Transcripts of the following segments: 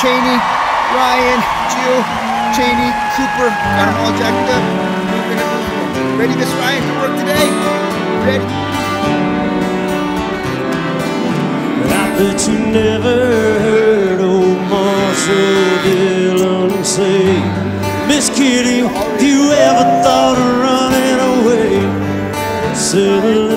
Cheney, Ryan, Jill, Cheney, Cooper. Got them all jacked up. Ready, Miss Ryan, to work today? Ready? I bet you never heard old Marshall Dillon say, Miss Kitty, you ever thought of running away, settling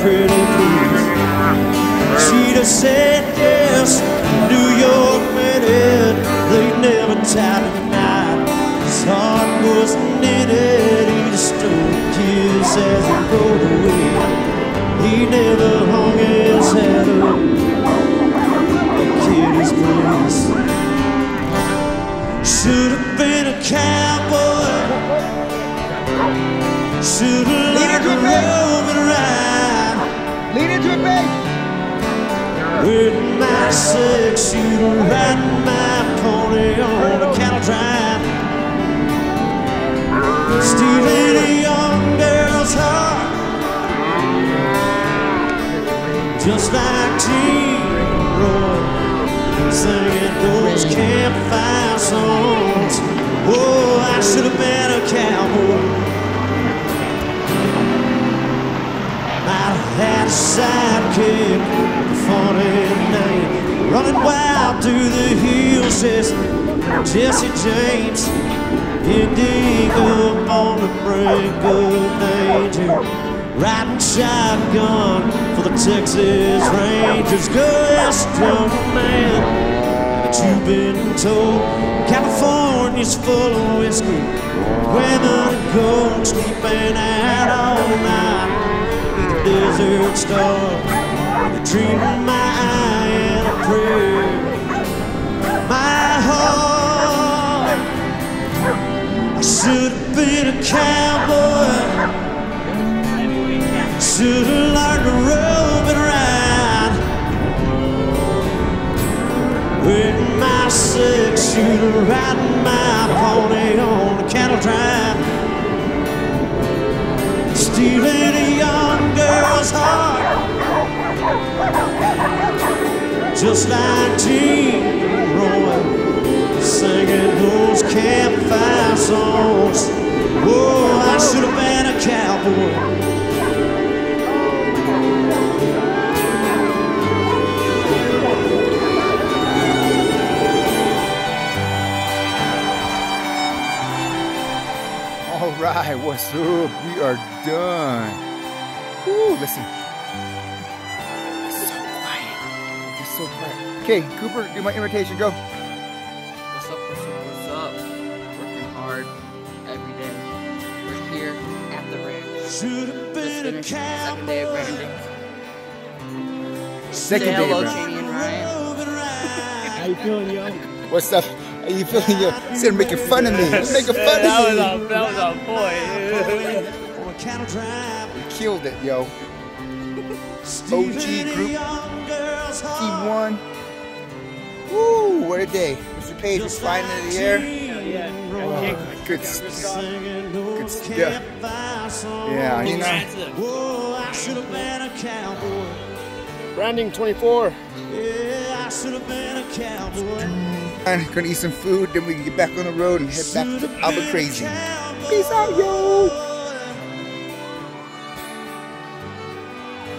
pretty please, she'd have said yes. New York made it, they never tied a knot. His heart wasn't in it, he just stole a kiss as he rode away. He never hung his head up at Kitty's place. Should have been a cowboy. Should have learned to roam and ride. With my six shooter riding my pony on a cattle drive. Stealing a young girl's heart. Just like Gene Roy singing those campfire songs. Sidekick, funny name, running wild through the hills. Says Jesse James, ending up on the brink of danger. Riding shotgun for the Texas Rangers. Go ask young man that you've been told California's full of whiskey, women and gold sleeping out all night. A desert star, the dream of my eye and a prayer. My heart, I should have been a cowboy. Should have learned to rope and ride With my six shooter riding my Just like Gene Roy Singing those campfire songs Oh, I should have been a cowboy All right, what's up? We are done. Ooh, listen. So quiet. Okay, Cooper, do my invitation. Go. What's up, what's up, what's up? Working hard every day. We're here at the ranch. Should have been a Finished second day of branding. Second Say day, hello, bro. Cheney and Ryan. How you feeling, yo? What's up? How you feeling? You instead of making fun of me, you're making fun that was of me. on, that was on point. on a cattle drive. You killed it, yo. OG group, Team One. Woo, what a day. Mr. Page is flying into the air. yeah. Oh, good, good stuff. Yeah, you know. Whoa, I should have been a cowboy. Branding 24. Yeah, I should have been a cowboy. I'm gonna eat some food, then we can get back on the road and head back to Albuquerque. Peace out, yo.